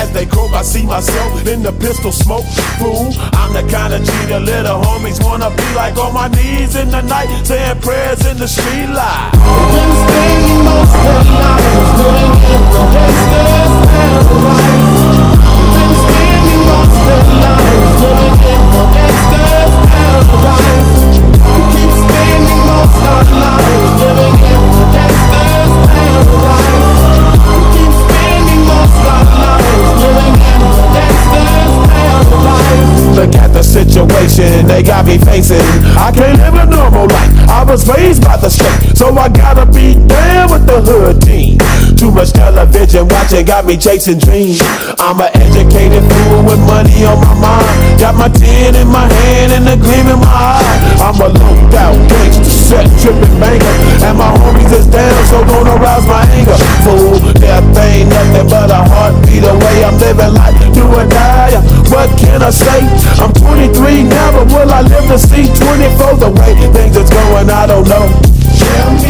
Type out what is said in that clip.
As they croak, I see myself in the pistol smoke. Fool, I'm the kind of G the little homies wanna be like on my knees in the night, saying prayers in the street light. Been spending most of lives they got me facing. I can't live a normal life. I was raised by the state, so I gotta be down with the hood team. Too much television watching got me chasing dreams. I'm an educated fool with money on my mind. Got my tin in my hand and a gleam in my eye. I'm a looped out gangster, set tripping banker, and my homies is down, so don't arouse my anger. Fool, death ain't nothing but a heartbeat away. I'm living life, do or die. What can I say? I'm 23 now, but will I live to see 24 the way things is going, I don't know. Tell me